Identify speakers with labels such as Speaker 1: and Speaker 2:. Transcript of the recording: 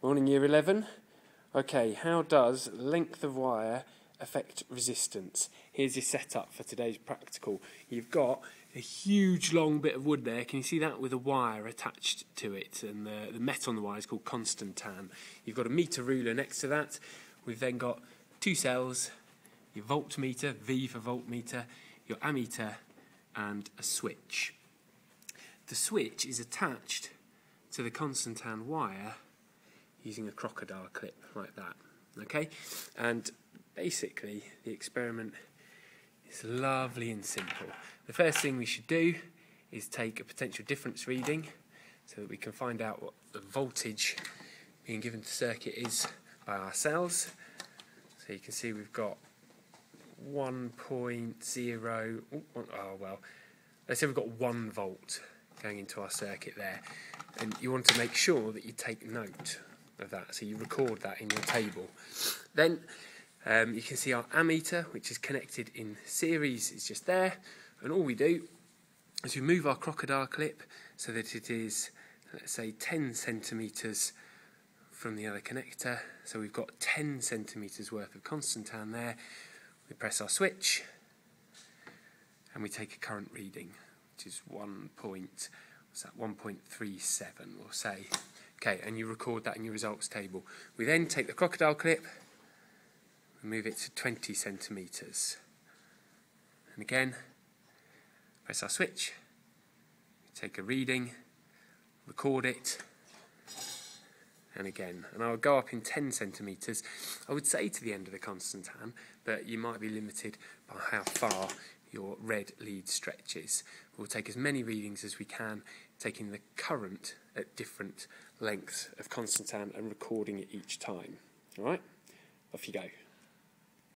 Speaker 1: Morning, Year 11. Okay, how does length of wire affect resistance? Here's your setup for today's practical. You've got a huge long bit of wood there. Can you see that with a wire attached to it? And the, the metal on the wire is called Constantan. You've got a meter ruler next to that. We've then got two cells, your voltmeter, V for voltmeter, your ammeter, and a switch. The switch is attached to the Constantan wire using a crocodile clip like that. Okay, and basically the experiment is lovely and simple. The first thing we should do is take a potential difference reading so that we can find out what the voltage being given to the circuit is by our cells. So you can see we've got 1.0, oh well, let's say we've got 1 volt going into our circuit there. And you want to make sure that you take note of that. So you record that in your table. Then um, you can see our ammeter, which is connected in series, is just there. And all we do is we move our crocodile clip so that it is, let's say, 10 centimetres from the other connector. So we've got 10 centimetres worth of Constantan there. We press our switch and we take a current reading, which is 1. What's that, 1.37, we'll say. Okay, and you record that in your results table. We then take the crocodile clip, move it to 20 centimetres. And again, press our switch, take a reading, record it, and again. And I'll go up in 10 centimetres. I would say to the end of the constant Constantan, but you might be limited by how far your red lead stretches. We'll take as many readings as we can, taking the current at different lengths of Constantan and recording it each time. All right, off you go.